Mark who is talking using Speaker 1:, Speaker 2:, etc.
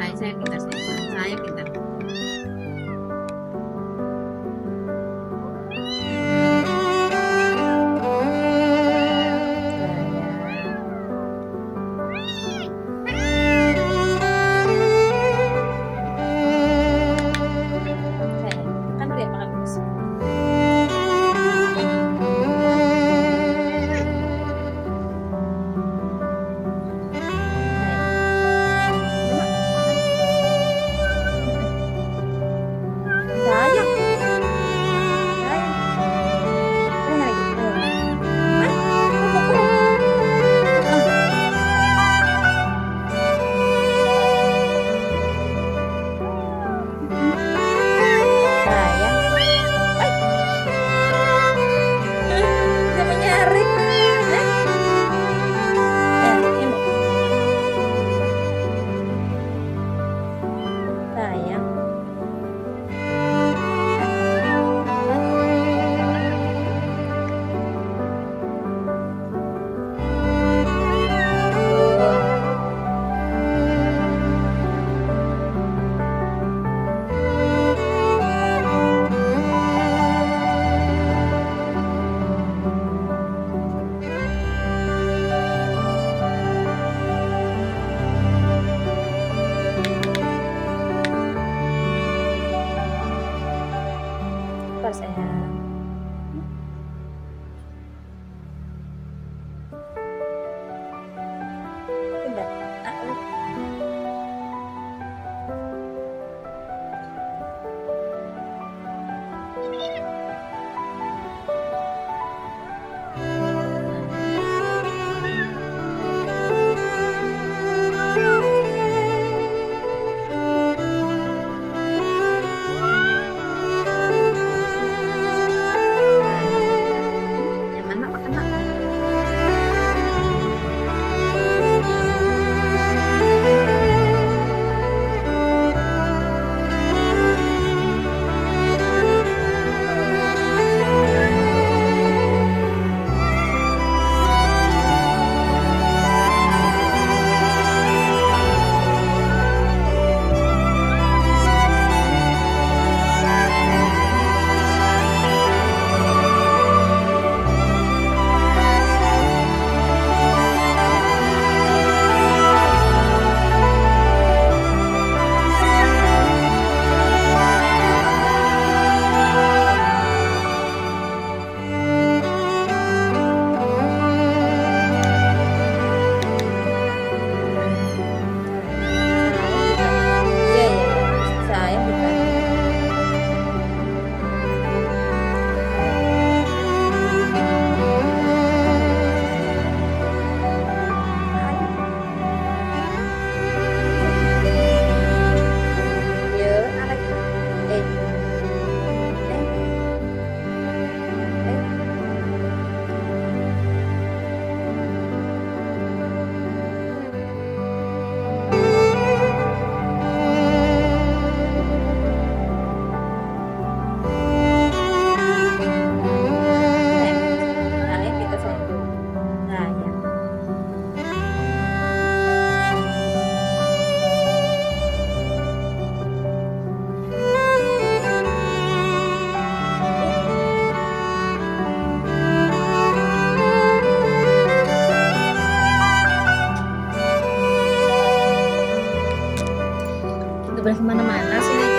Speaker 1: saya saya pintar saya saya pintar and ke mana-mana sih